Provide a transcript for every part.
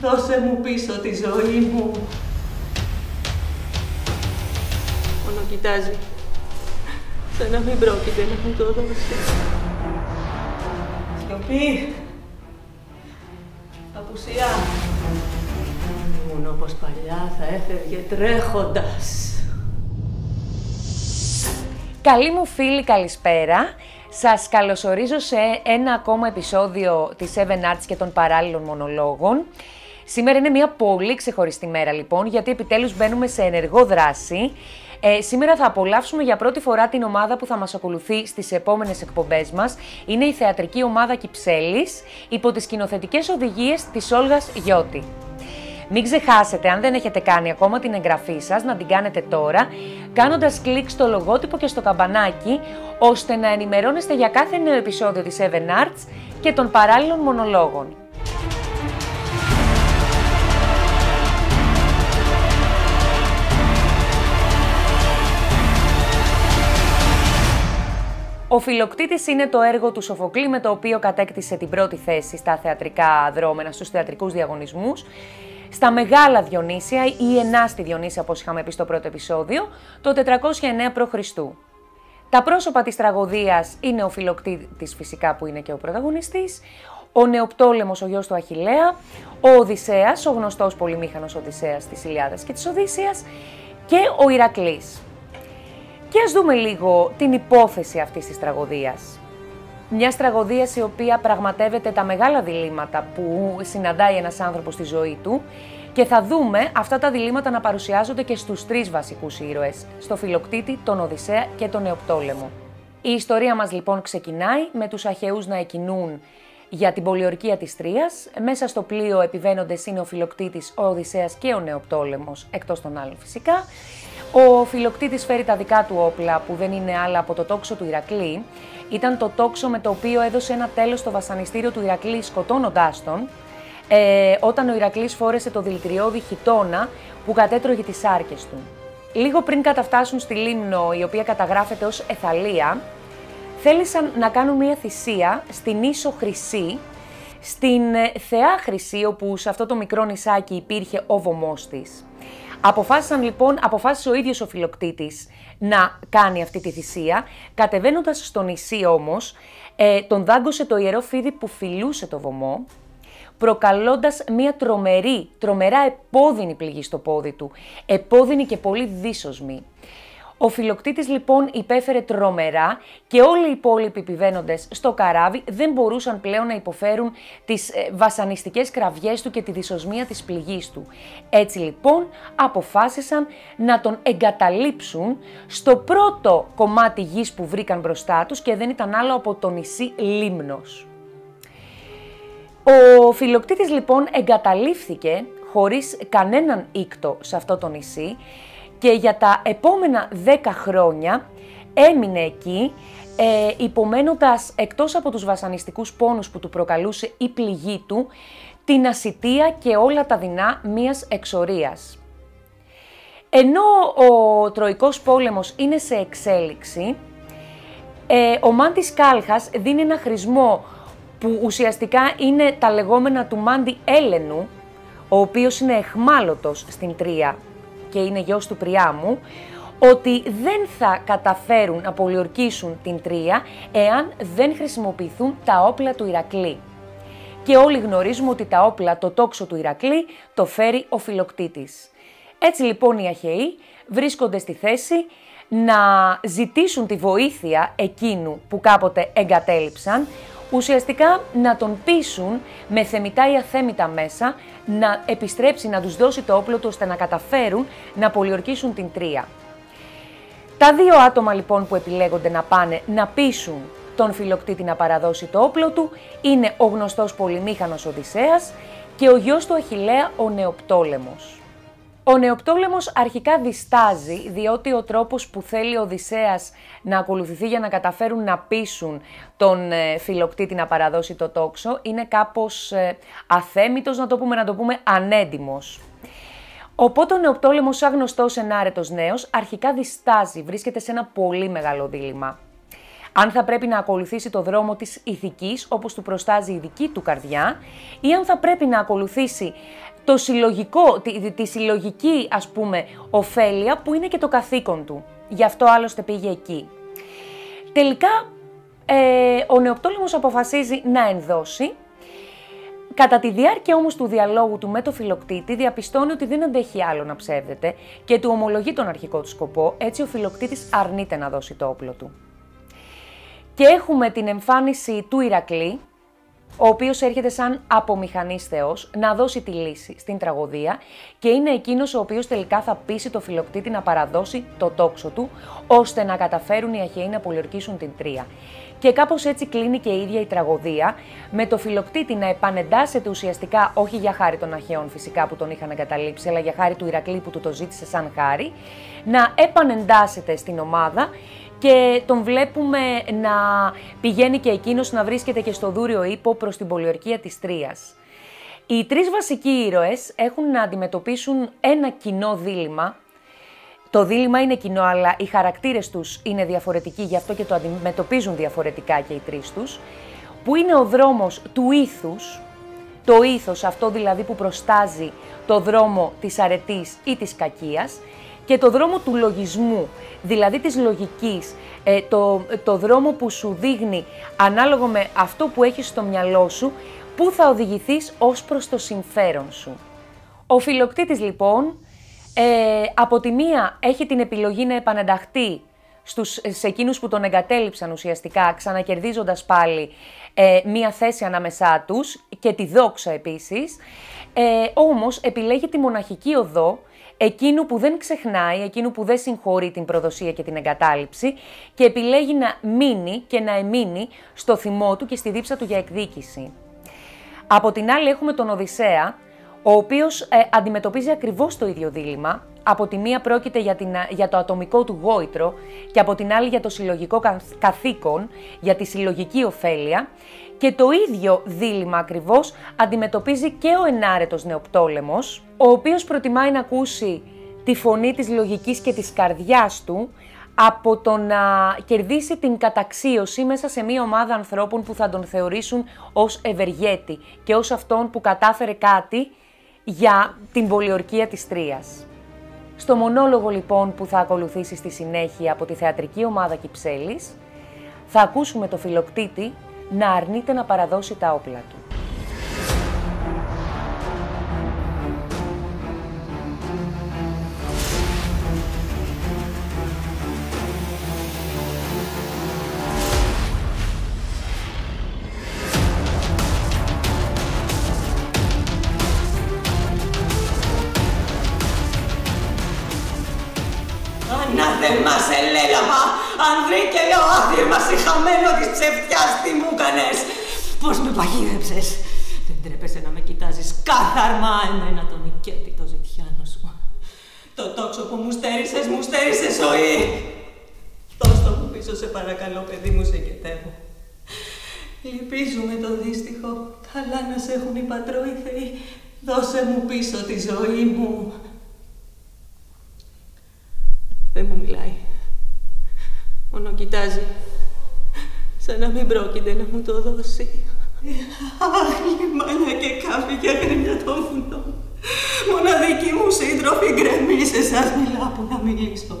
Δώσε μου πίσω τη ζωή μου. Μόνο κοιτάζει. Σαν να μην πρόκειται να μου το δώσει. Σιωπή. Απουσία. Ήμουν όπως παλιά θα έφευγε τρέχοντας. Καλή μου φίλη, καλησπέρα. Σας καλωσορίζω σε ένα ακόμα επεισόδιο της Seven Arts και των παράλληλων μονολόγων. Σήμερα είναι μια πολύ ξεχωριστή μέρα λοιπόν, γιατί επιτέλους μπαίνουμε σε ενεργό δράση. Ε, σήμερα θα απολαύσουμε για πρώτη φορά την ομάδα που θα μας ακολουθεί στις επόμενες εκπομπές μας. Είναι η θεατρική ομάδα Κυψέλης, υπό τις σκηνοθετικές οδηγίες της Όλγας Γιώτη. Μην ξεχάσετε, αν δεν έχετε κάνει ακόμα την εγγραφή σας, να την κάνετε τώρα, κάνοντας κλικ στο λογότυπο και στο καμπανάκι, ώστε να ενημερώνεστε για κάθε νέο επεισόδιο της Seven Arts και των παράλληλων μονολόγων. Ο Φιλοκτήτης είναι το έργο του Σοφοκλή με το οποίο κατέκτησε την πρώτη θέση στα θεατρικά δρόμενα, στους θεατρικούς διαγωνισμούς στα Μεγάλα Διονύσια ή Ενάστη Διονύσια, όπως είχαμε πει στο πρώτο επεισόδιο, το 409 π.Χ. Τα πρόσωπα της τραγωδίας είναι ο Φιλοκτήτης φυσικά που είναι και ο πρωταγωνιστής, ο Νεοπτόλεμος, ο γιος του Αχιλέα, ο Οδυσσέας, ο γνωστός πολυμήχανος Οδυσσέας της Ιλιάδας και της Οδύσσιας και ο Ηρακλής. Και ας δούμε λίγο την υπόθεση αυτής της τραγωδίας. Μιας τραγωδίας η οποία πραγματεύεται τα μεγάλα διλήμματα που συναντάει ένας άνθρωπος στη ζωή του και θα δούμε αυτά τα διλήμματα να παρουσιάζονται και στους τρεις βασικούς ήρωες, στο Φιλοκτήτη, τον Οδυσσέα και τον Νεοπτόλεμο. Η ιστορία μας λοιπόν ξεκινάει με τους Αχαιούς να εκινούν για την πολιορκία της Τρίας. Μέσα στο πλοίο επιβαίνοντες είναι ο Φιλοκτήτης, ο Οδυσσέας και ο Νεοπτόλεμος, εκτός των άλλων φυσικά. Ο Φιλοκτήτης φέρει τα δικά του όπλα που δεν είναι άλλα από το τόξο του Ηρακλή. Ήταν το τόξο με το οποίο έδωσε ένα τέλος στο βασανιστήριο του Ηρακλή σκοτώνοντάς τον, ε, όταν ο Ηρακλής φόρεσε το δηλητηριώδη χιτόνα που κατέτρωγε τις άρκες του. Λίγο πριν καταφτάσουν στη Λίμνο, η οποία καταγράφεται ως Εθαλία, θέλησαν να κάνουν μια θυσία στην Ίσο Χρυσή, στην ε, Θεά Χρυσή, όπου σε αυτό το μικρό νησάκι υπήρχε ο βωμός της. Αποφάσισαν λοιπόν, αποφάσισε ο ίδιος ο Φιλοκτήτης να κάνει αυτή τη θυσία. Κατεβαίνοντας στο νησί όμως, ε, τον δάγκωσε το ιερό φίδι που φιλούσε το βωμό, προκαλώντας μια τρομερή, τρομερά επώδυνη πληγή στο πόδι του, επώδυνη και πολύ δύσοσμη. Ο φιλοκτήτης λοιπόν υπέφερε τρομερά και όλοι οι υπόλοιποι επιβαίνοντες στο καράβι δεν μπορούσαν πλέον να υποφέρουν τις ε, βασανιστικές κραυγές του και τη δυσοσμία της πληγής του. Έτσι λοιπόν αποφάσισαν να τον εγκαταλείψουν στο πρώτο κομμάτι γης που βρήκαν μπροστά τους και δεν ήταν άλλο από το νησί Λίμνος. Ο φιλοκτήτης λοιπόν εγκαταλείφθηκε χωρίς κανέναν ήκτο σε αυτό το νησί και για τα επόμενα 10 χρόνια έμεινε εκεί ε, υπομένοντας εκτός από τους βασανιστικούς πόνους που του προκαλούσε η πληγή του, την ασυτεία και όλα τα δεινά μίας εξορίας. Ενώ ο Τροϊκός πόλεμος είναι σε εξέλιξη, ε, ο Μάντης Κάλχας δίνει ένα χρησμό που ουσιαστικά είναι τα λεγόμενα του Μάντι Έλενου, ο οποίος είναι εχμάλωτος στην Τρία και είναι γιος του Πριάμου, ότι δεν θα καταφέρουν να πολιορκήσουν την Τρία εάν δεν χρησιμοποιηθούν τα όπλα του Ηρακλή. Και όλοι γνωρίζουμε ότι τα όπλα, το τόξο του Ηρακλή, το φέρει ο Φιλοκτήτης. Έτσι λοιπόν οι Αχαιοί βρίσκονται στη θέση να ζητήσουν τη βοήθεια εκείνου που κάποτε εγκατέλειψαν, ουσιαστικά να τον πείσουν με θεμητά ή αθέμητα μέσα να επιστρέψει, να τους δώσει το όπλο του ώστε να καταφέρουν να πολιορκήσουν την τρία. Τα δύο άτομα λοιπόν που επιλέγονται να πάνε να πείσουν τον φιλοκτήτη να παραδώσει το όπλο του είναι ο γνωστός πολυμήχανος Οδυσσέας και ο γιος του Αχιλέα ο Νεοπτόλεμος. Ο Νεοπτόλεμος αρχικά διστάζει, διότι ο τρόπος που θέλει ο Οδυσσέας να ακολουθηθεί για να καταφέρουν να πείσουν τον ε, φιλοκτήτη να παραδώσει το τόξο είναι κάπως ε, αθέμητος, να το πούμε, να το πούμε ανέντιμος. Οπότε ο Νεοπτόλεμος, σαν γνωστός ενάρετος νέος, αρχικά διστάζει, βρίσκεται σε ένα πολύ μεγάλο δίλημα. Αν θα πρέπει να ακολουθήσει το δρόμο της ηθικής, όπως του προστάζει η δική του καρδιά, ή αν θα πρέπει να ακολουθήσει το συλλογικό, τη, τη συλλογική ας πούμε ωφέλεια που είναι και το καθήκον του. Γι' αυτό άλλωστε πήγε εκεί. Τελικά ε, ο Νεοπτόλεμος αποφασίζει να ενδώσει. Κατά τη διάρκεια όμως του διαλόγου του με το φιλοκτήτη διαπιστώνει ότι δεν αντέχει άλλο να ψεύδεται και του ομολογεί τον αρχικό του σκοπό, έτσι ο φιλοκτήτης αρνείται να δώσει το όπλο του. Και έχουμε την εμφάνιση του Ηρακλή, ο οποίος έρχεται σαν απομηχανής θεός να δώσει τη λύση στην τραγωδία και είναι εκείνος ο οποίος τελικά θα πείσει το φιλοκτήτη να παραδώσει το τόξο του, ώστε να καταφέρουν οι Αχαιοί να πολιορκήσουν την Τρία. Και κάπως έτσι κλείνει και η ίδια η τραγωδία, με το φιλοκτήτη να επανεντάσσεται ουσιαστικά όχι για χάρη των Αχαιών φυσικά που τον είχαν εγκαταλείψει, αλλά για χάρη του Ηρακλή που του το ζήτησε σαν χάρη, να επανεντάσσεται στην ομάδα και τον βλέπουμε να πηγαίνει και εκείνος να βρίσκεται και στο δούριο ύπο προς την πολιορκία της Τρίας. Οι τρεις βασικοί ήρωες έχουν να αντιμετωπίσουν ένα κοινό δίλημα. Το δίλημα είναι κοινό, αλλά οι χαρακτήρες τους είναι διαφορετικοί, γι' αυτό και το αντιμετωπίζουν διαφορετικά και οι τρεις τους, που είναι ο δρόμος του ήθους, το ήθος αυτό δηλαδή που προστάζει το δρόμο της αρετής ή της κακίας, και το δρόμο του λογισμού, δηλαδή της λογικής, ε, το, το δρόμο που σου δείχνει ανάλογο με αυτό που έχεις στο μυαλό σου, πού θα οδηγηθείς ως προς το συμφέρον σου. Ο φιλοκτήτης λοιπόν, ε, από τη μία έχει την επιλογή να επανενταχθεί στους, σε εκείνους που τον εγκατέλειψαν ουσιαστικά, ξανακερδίζοντας πάλι ε, μία θέση ανάμεσά τους και τη δόξα επίσης, ε, όμως επιλέγει τη μοναχική οδό, εκείνου που δεν ξεχνάει, εκείνου που δεν συγχωρεί την προδοσία και την εγκατάλειψη και επιλέγει να μείνει και να εμείνει στο θυμό του και στη δίψα του για εκδίκηση. Από την άλλη έχουμε τον Οδυσσέα, ο οποίος ε, αντιμετωπίζει ακριβώς το ίδιο δίλημα. Από τη μία πρόκειται για, την, για το ατομικό του γόητρο και από την άλλη για το συλλογικό καθήκον, για τη συλλογική ωφέλεια και το ίδιο δίλημα ακριβώς αντιμετωπίζει και ο ενάρετος νεοπτόλεμος, ο οποίος προτιμάει να ακούσει τη φωνή της λογικής και της καρδιάς του, από το να κερδίσει την καταξίωση μέσα σε μία ομάδα ανθρώπων που θα τον θεωρήσουν ως ευεργέτη και ως αυτόν που κατάφερε κάτι για την πολιορκία της Τρίας. Στο μονόλογο λοιπόν που θα ακολουθήσει στη συνέχεια από τη θεατρική ομάδα Κυψέλης, θα ακούσουμε το φιλοκτήτη να αρνείται να παραδώσει τα όπλα του. Ανάθεμα σε λέλαμα, ανδρή και λέω άθυρμα χαμένο της ψευτιάς τι μου έκανες; Πώς με παγίδεψες; Δεν τρέπεσαι να με κοιτάζεις κάθαρμα εμένα τον οικέτη το ζητιάνο σου. Το τόξο που μου στέρισες, μου στέρισες ζωή. Δώσ' το μου πίσω σε παρακαλώ παιδί μου σε κετεύω. Λυπίζουμε το δύστιχο. Καλά να σε έχουν οι πατρώοι θεοί. Δώσε μου πίσω τη ζωή μου. Δεν μου μιλάει. Μόνο κοιτάζει. Σαν να μην πρόκειται να μου το δώσει. Αχ, λιμάνια και κάφη και αγρίμια των βουνών. Μοναδική μου σύντροφη γκρεμή, σε εσάς μιλάω που να μιλήσω.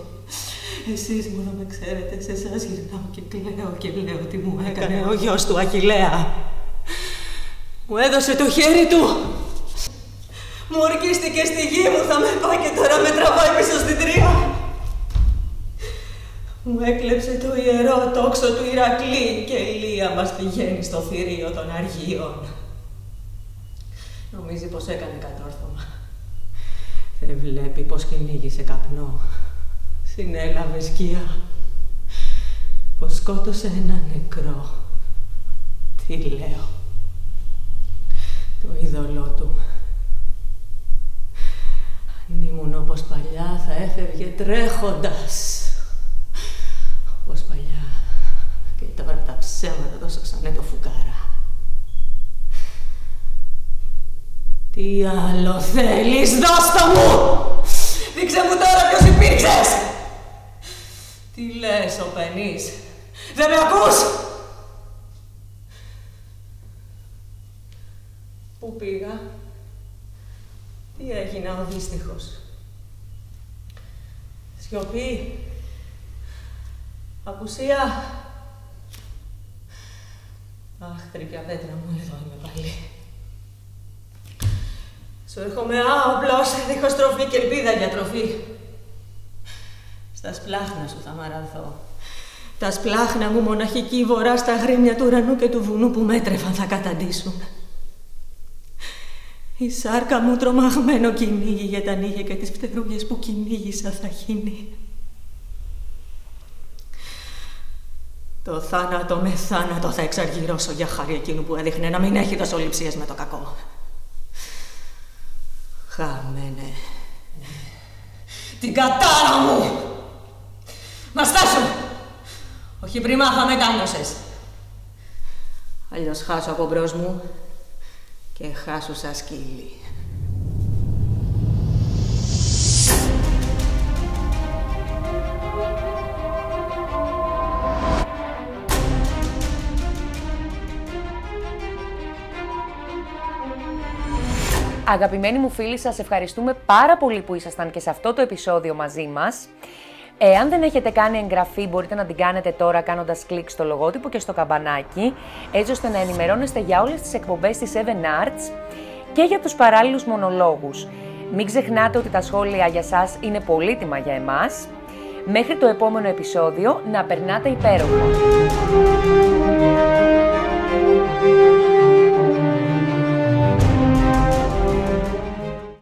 Εσείς μόνο με ξέρετε, σε εσάς γυρνάω και κλαίω και λέω τι μου έκανε ο γιος του Αχιλέα. Μου έδωσε το χέρι του. Μου ορκίστηκε στη γη μου, θα με πάει και τώρα με τραβάει πίσω στην τρία. Μου έκλεψε το ιερό τόξο του Ηρακλή και η Λία μας πηγαίνει στο θηρίο των Αργίων. Νομίζει πως έκανε κατόρθωμα. Δεν βλέπει πως κυνήγησε καπνό. Συνέλαβε σκιά. Πως σκότωσε ένα νεκρό. Τι λέω. Το είδωλό του. Αν ήμουν όπως παλιά θα έφευγε τρέχοντας όπως παλιά. Και τώρα τα ψέματα τόσο ξανά το φουκάρα. Τι άλλο θέλεις, δώσ' μου! Δείξε μου τώρα ποιος υπήρξες! Τι λες, ο Πενής. Δεν με ακούς! Πού πήγα, τι έγινα ο δύστιχος; Σιωπή, απουσία; Αχ, τρίπια πέτρα μου, εδώ είμαι πάλι. Σου έρχομαι άοπλος, δίχως τροφή και ελπίδα για τροφή. Στα σπλάχνα σου θα μαραθώ. Τα σπλάχνα μου μοναχική βορρά στα γρήμια του ουρανού και του βουνού που μέτρεφαν θα καταντήσουν. Η σάρκα μου τρομαγμένο κυνήγι για τα νύχια και τις φτερούγες που κυνήγησα θα χύνει. Το θάνατο με θάνατο θα εξαργυρώσω για χάρη εκείνου που έδειχνε να μην έχει δοσοληψίες με το κακό. Χαμένε. Την κατάρα μου! Μα στάσου! Όχι πριν μάθα με κάνωσες. Αλλιώς χάσω από μπρος μου και χάσω σαν σκύλι. Αγαπημένοι μου φίλοι, σας ευχαριστούμε πάρα πολύ που ήσασταν και σε αυτό το επεισόδιο μαζί μας. Εάν δεν έχετε κάνει εγγραφή, μπορείτε να την κάνετε τώρα κάνοντας κλικ στο λογότυπο και στο καμπανάκι, έτσι ώστε να ενημερώνεστε για όλες τις εκπομπές της 7 Arts και για τους παράλληλους μονολόγους. Μην ξεχνάτε ότι τα σχόλια για σας είναι πολύτιμα για εμάς. Μέχρι το επόμενο επεισόδιο, να περνάτε υπέροχα.